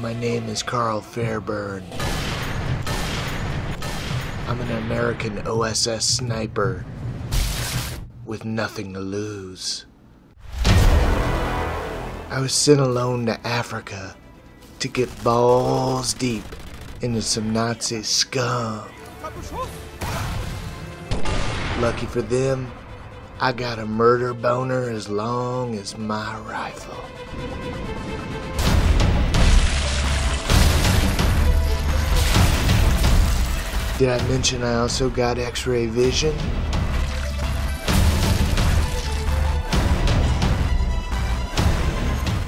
My name is Karl Fairburne. I'm an American OSS sniper with nothing to lose. I was sent alone to Africa to get balls deep into some Nazi scum. Lucky for them, I got a murder boner as long as my rifle. Did I mention I also got x ray vision?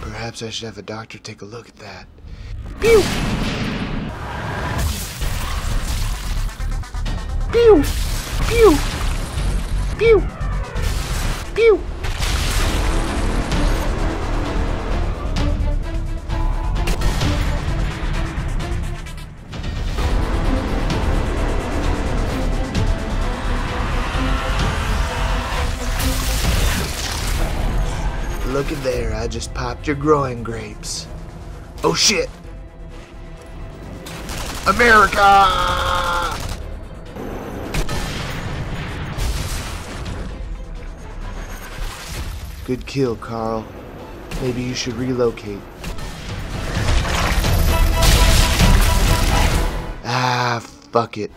Perhaps I should have a doctor take a look at that. Pew! Pew! Pew! Pew! Look at there, I just popped your groin grapes. Oh shit! America! Good kill, Karl. Maybe you should relocate. Ah, fuck it.